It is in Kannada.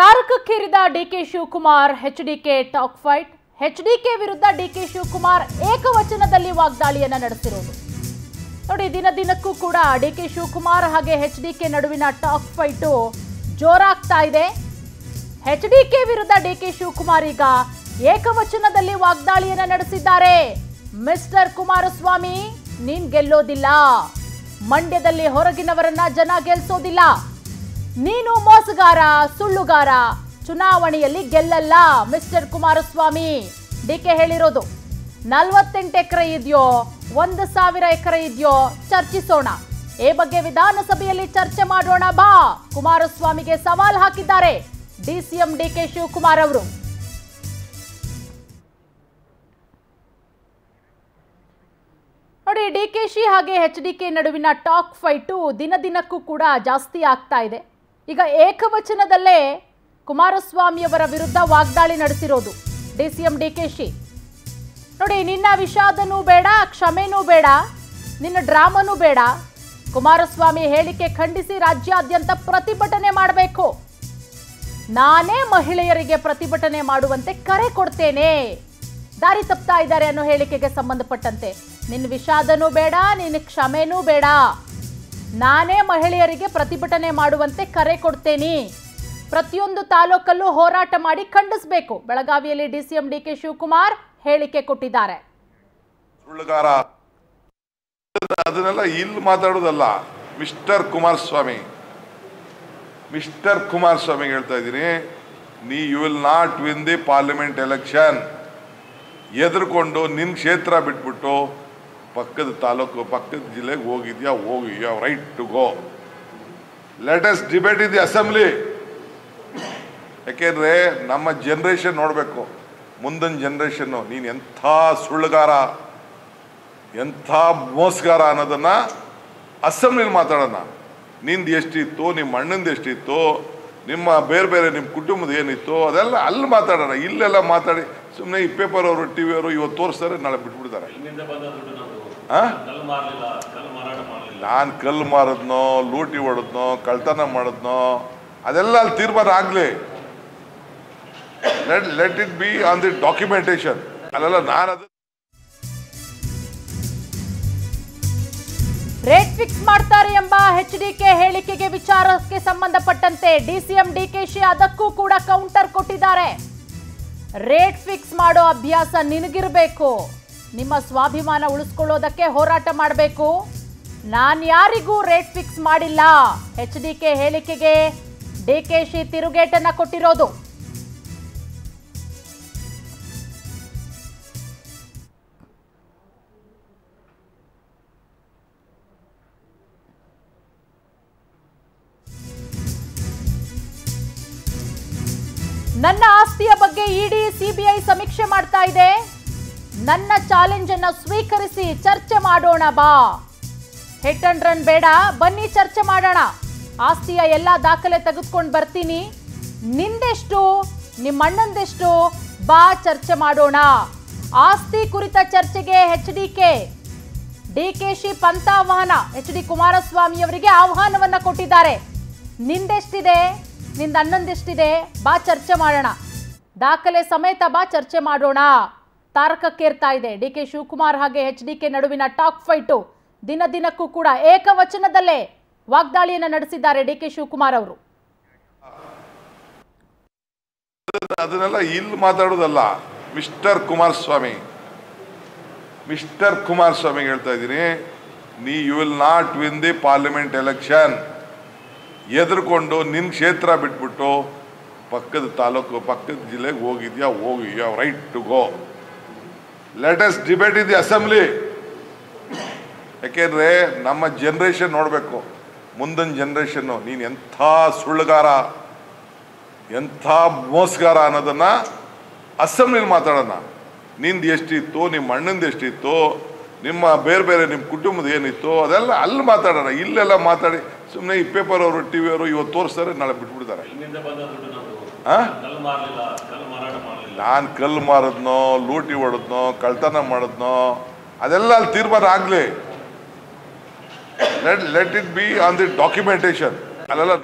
ತಾರಕಕ್ಕೇರಿದ DK Shivakumar HDK talk fight. HDK ವಿರುದ್ಧ ಡಿಕೆ ಶಿವಕುಮಾರ್ ಏಕವಚನದಲ್ಲಿ ವಾಗ್ದಾಳಿಯನ್ನ ನಡೆಸಿರೋದು. ನೋಡಿ, ದಿನ ದಿನಕ್ಕೂ ಕೂಡ ಡಿಕೆ ಶಿವಕುಮಾರ್ ಹಾಗೆ ಎಚ್ಡಿಕೆ ನಡುವಿನ ಟಾಕ್ ಫೈಟು ಜೋರಾಗ್ತಾ ಇದೆ. ಎಚ್ಡಿಕೆ ವಿರುದ್ಧ ಡಿಕೆ ಶಿವಕುಮಾರ್ ಈಗ ಏಕವಚನದಲ್ಲಿ ವಾಗ್ದಾಳಿಯನ್ನ ನಡೆಸಿದ್ದಾರೆ. ಮಿಸ್ಟರ್ ಕುಮಾರಸ್ವಾಮಿ, ನೀನ್ ಗೆಲ್ಲೋದಿಲ್ಲ. ಮಂಡ್ಯದಲ್ಲಿ ಹೊರಗಿನವರನ್ನ ಜನ ಗೆಲ್ಸೋದಿಲ್ಲ. ನೀನು ಮೋಸಗಾರ, ಸುಳ್ಳುಗಾರ. ಚುನಾವಣೆಯಲ್ಲಿ ಗೆಲ್ಲಲ್ಲ, ಮಿಸ್ಟರ್ ಕುಮಾರಸ್ವಾಮಿ. ಡಿಕೆ ಹೇಳಿರೋದು, ನಲ್ವತ್ತೆಂಟು ಎಕರೆ ಇದೆಯೋ, ಒಂದು ಸಾವಿರ ಎಕರೆ ಇದೆಯೋ, ಚರ್ಚಿಸೋಣ. ಈ ಬಗ್ಗೆ ವಿಧಾನಸಭೆಯಲ್ಲಿ ಚರ್ಚೆ ಮಾಡೋಣ ಬಾ. ಕುಮಾರಸ್ವಾಮಿಗೆ ಸವಾಲ್ ಹಾಕಿದ್ದಾರೆ ಡಿಸಿಎಂ ಡಿಕೆ ಶಿವಕುಮಾರ್ ಅವರು. ನೋಡಿ ಡಿಕೆಶಿ ಹಾಗೆ ಎಚ್ ಡಿ ಕೆ ನಡುವಿನ ಟಾಕ್ ಫೈಟು ದಿನ ದಿನಕ್ಕೂ ಕೂಡ ಜಾಸ್ತಿ ಆಗ್ತಾ ಇದೆ. ಈಗ ಏಕವಚನದಲ್ಲೇ ಕುಮಾರಸ್ವಾಮಿಯವರ ವಿರುದ್ಧ ವಾಗ್ದಾಳಿ ನಡೆಸಿರೋದು D C M D K Shi ನೋಡಿ, ನಿನ್ನ ವಿಷಾದನೂ ಬೇಡ, ಕ್ಷಮೆನೂ ಬೇಡ, ನಿನ್ನ ಡ್ರಾಮನೂ ಬೇಡ. ಕುಮಾರಸ್ವಾಮಿ ಹೇಳಿಕೆ ಖಂಡಿಸಿ ರಾಜ್ಯಾದ್ಯಂತ ಪ್ರತಿಭಟನೆ ಮಾಡಬೇಕು. ನಾನೇ ಮಹಿಳೆಯರಿಗೆ ಪ್ರತಿಭಟನೆ ಮಾಡುವಂತೆ ಕರೆ ಕೊಡ್ತೇನೆ. ದಾರಿ ತಪ್ತಾ ಇದ್ದಾರೆ ಅನ್ನೋ ಹೇಳಿಕೆಗೆ ಸಂಬಂಧಪಟ್ಟಂತೆ. ನಿನ್ನ ವಿಷಾದನೂ ಬೇಡ, ನಿನ್ನ ಕ್ಷಮೆನೂ ಬೇಡ. ನಾನೇ ಮಹಿಳೆಯರಿಗೆ ಪ್ರತಿಭಟನೆ ಮಾಡುವಂತೆ ಕರೆ ಕೊಡ್ತೇನೆ. ಪ್ರತಿಯೊಂದು ತಾಲೂಕಲ್ಲೂ ಹೋರಾಟ ಮಾಡಿ ಖಂಡಿಸಬೇಕು. ಬೆಳಗಾವಿಯಲ್ಲಿ ಡಿಸಿಎಂ ಡಿ ಕೆ ಶಿವಕುಮಾರ್ ಹೇಳಿಕೆ ಕೊಟ್ಟಿದ್ದಾರೆ. ಅದನ್ನೆಲ್ಲ ಇಲ್ಲಿ ಮಾತಾಡೋದಲ್ಲ. ಮಿಸ್ಟರ್ ಕುಮಾರಸ್ವಾಮಿ. ಮಿಸ್ಟರ್ ಕುಮಾರಸ್ವಾಮಿ ಹೇಳ್ತಾ ಇದ್ದೀನಿ. ನೀ you will not win the parliament election ಎದುರುಕೊಂಡು ನಿನ್ನ ಕ್ಷೇತ್ರ ಬಿಟ್ಬಿಟ್ಟು ಪಕ್ಕದ ತಾಲೂಕು, ಪಕ್ಕದ ಜಿಲ್ಲೆಗೆ ಹೋಗಿದ್ಯಾ? ಹೋಗಿ you right to go latest debate in the assembly ಯಾಕೆಂದ್ರೆ ನಮ್ಮ ಜನ್ರೇಷನ್ ನೋಡಬೇಕು. ಮುಂದಿನ ಜನ್ರೇಷನ್ನು ನೀನು ಎಂಥ ಸುಳ್ಳುಗಾರ, ಎಂಥ ಮೋಸಗಾರ ಅನ್ನೋದನ್ನು ಅಸೆಂಬ್ಲಿಲಿ ಮಾತಾಡೋಣ. ನಿಂದು ಎಷ್ಟಿತ್ತು, ನಿಮ್ಮ ಅಣ್ಣಂದು ಎಷ್ಟಿತ್ತು, ನಿಮ್ಮ ಬೇರೆ ಬೇರೆ ನಿಮ್ಮ ಕುಟುಂಬದ ಏನಿತ್ತು, ಅದೆಲ್ಲ ಅಲ್ಲಿ ಮಾತಾಡೋಣ. ಇಲ್ಲೆಲ್ಲ ಮಾತಾಡಿ ಸುಮ್ಮನೆ ಈ ಪೇಪರ್ ಅವರು ಟಿ ವಿ ಅವರು ಇವತ್ತು ತೋರಿಸ್ತಾರೆ, ನಾಳೆ ಬಿಟ್ಬಿಡ್ತಾರೆ? ನಾನು ಕಲ್ಲು ಮಾರದ್ನೋ ಲೂಟಿ ಹೊಡೆದ್ನೋ ಕಳ್ತನ ಮಾಡದ್ನೋ ಅದೆಲ್ಲ ಅಲ್ಲಿ ತೀರ್ಮಾನ ಆಗಲಿ. Let let it be on the documentation ಅಲ್ಲೆಲ್ಲ ನಾನು ಅದು ರೇಟ್ ಫಿಕ್ಸ್ ಮಾಡ್ತಾರೆ ಎಂಬ ಎಚ್ ಡಿ ಕೆ ಹೇಳಿಕೆಗೆ ವಿಚಾರಕ್ಕೆ ಸಂಬಂಧಪಟ್ಟಂತೆ ಡಿಸಿಎಂ ಡಿಕೆಶಿ ಅದಕ್ಕೂ ಕೂಡ ಕೌಂಟರ್ ಕೊಟ್ಟಿದ್ದಾರೆ. ರೇಟ್ ಫಿಕ್ಸ್ ಮಾಡೋ ಅಭ್ಯಾಸ ನಿನಗಿರಬೇಕು. ನಿಮ್ಮ ಸ್ವಾಭಿಮಾನ ಉಳಿಸ್ಕೊಳ್ಳೋದಕ್ಕೆ ಹೋರಾಟ ಮಾಡಬೇಕು. ನಾನು ಯಾರಿಗೂ ರೇಟ್ ಫಿಕ್ಸ್ ಮಾಡಿಲ್ಲ. ಎಚ್ ಡಿ ಕೆ ಹೇಳಿಕೆಗೆ ಡಿ ಕೆ ಶಿ ತಿರುಗೇಟನ್ನ ಕೊಟ್ಟಿರೋದು. ನನ್ನ ಆಸ್ತಿಯ ಬಗ್ಗೆ ಇಡಿ ಸಿಬಿಐ ಸಮೀಕ್ಷೆ ಮಾಡ್ತಾ ಇದೆ. ನನ್ನ ಚಾಲೆಂಜ್ ಅನ್ನ ಸ್ವೀಕರಿಸಿ ಚರ್ಚೆ ಮಾಡೋಣ ಬಾ. ಹೆಟ್ ಅಂಡ್ ರನ್ ಬೇಡ, ಬನ್ನಿ ಚರ್ಚೆ ಮಾಡೋಣ. ಆಸ್ತಿಯ ಎಲ್ಲ ದಾಖಲೆ ತೆಗೆದುಕೊಂಡು ಬರ್ತೀನಿ. ನಿಂದೆಷ್ಟು ನಿಮ್ಮ ಅಣ್ಣಂದೆಷ್ಟು ಬಾ ಚರ್ಚೆ ಮಾಡೋಣ. ಆಸ್ತಿ ಕುರಿತ ಚರ್ಚೆಗೆ H D K D K Shi ಪಂಥ ಆಹ್ವಾನ ಎಚ್ ಡಿ ಕುಮಾರಸ್ವಾಮಿ ಅವರಿಗೆ ಆಹ್ವಾನವನ್ನ ಕೊಟ್ಟಿದ್ದಾರೆ. ನಿಂದೆಷ್ಟಿದೆ ನಿಂದ ಅಣ್ಣಂದೆಷ್ಟಿದೆ ಬಾ ಚರ್ಚೆ ಮಾಡೋಣ. ದಾಖಲೆ ಸಮೇತ ಬಾ ಚರ್ಚೆ ಮಾಡೋಣ. ತಾರಕಕ್ಕೇರ್ತಾ ಇದೆ. ಡಿ ಕೆ ಶಿವಕುಮಾರ್ ಹಾಗೆ ಎಚ್ ಡಿ ಕೆ ನಡುವಿನ ಟಾಕ್ ಫೈಟು ದಿನ ದಿನಕ್ಕೂ ಕೂಡ ಏಕವಚನದಲ್ಲೇ ವಾಗ್ದಾಳಿಯನ್ನು ನಡೆಸಿದ್ದಾರೆ ಡಿ ಕೆ ಶಿವಕುಮಾರ್ ಅವರು. ಅದನ್ನೆಲ್ಲ ಇಲ್ಲಿ ಮಾತಾಡೋದಲ್ಲ. ಮಿಸ್ಟರ್ ಕುಮಾರಸ್ವಾಮಿ. ಮಿಸ್ಟರ್ ಕುಮಾರಸ್ವಾಮಿ ಹೇಳ್ತಾ ಇದ್ದೀನಿ. ನೀ you will not win the parliament election. ಎದುರುಕೊಂಡು ನಿನ್ನ ಕ್ಷೇತ್ರ ಬಿಟ್ಬಿಟ್ಟು ಪಕ್ಕದ ತಾಲೂಕು, ಪಕ್ಕದ ಜಿಲ್ಲೆಗೆ ಹೋಗಿದ್ಯಾ? ಹೋಗಿ you right to go. Latest debate in the assembly ಯಾಕೆಂದ್ರೆ ನಮ್ಮ ಜನ್ರೇಷನ್ ನೋಡಬೇಕು. ಮುಂದಿನ ಜನ್ರೇಷನ್ನು ನೀನು ಎಂಥ ಸುಳ್ಳುಗಾರ, ಎಂಥ ಮೋಸಗಾರ ಅನ್ನೋದನ್ನ ಅಸೆಂಬ್ಲಿಲಿ ಮಾತಾಡೋಣ. ನಿಂದು ಎಷ್ಟಿತ್ತು, ನಿಮ್ಮ ಅಣ್ಣಂದು ಎಷ್ಟಿತ್ತು, ನಿಮ್ಮ ಬೇರೆ ಬೇರೆ ನಿಮ್ಮ ಕುಟುಂಬದ ಏನಿತ್ತು, ಅದೆಲ್ಲ ಅಲ್ಲಿ ಮಾತಾಡೋಣ. ಇಲ್ಲೆಲ್ಲ ಮಾತಾಡಿ ಸುಮ್ಮನೆ ಈ ಪೇಪರ್ ಅವರು ಟಿ ವಿ ಅವರು ಇವತ್ತು ತೋರಿಸ್ತಾರೆ, ನಾಳೆ ಬಿಟ್ಬಿಡ್ತಾರೆ? ನಾನು ಕಲ್ಲು ಮಾರದ್ನೋ ಲೂಟಿ ಹೊಡೆದ್ನೋ ಕಳ್ತನ ಮಾಡಿದ್ನೋ ಅದೆಲ್ಲ ಅಲ್ಲಿ ತೀರ್ಮಾನ ಆಗಲಿ. Let let it be on the documentation ಅಲ್ಲೆಲ್ಲ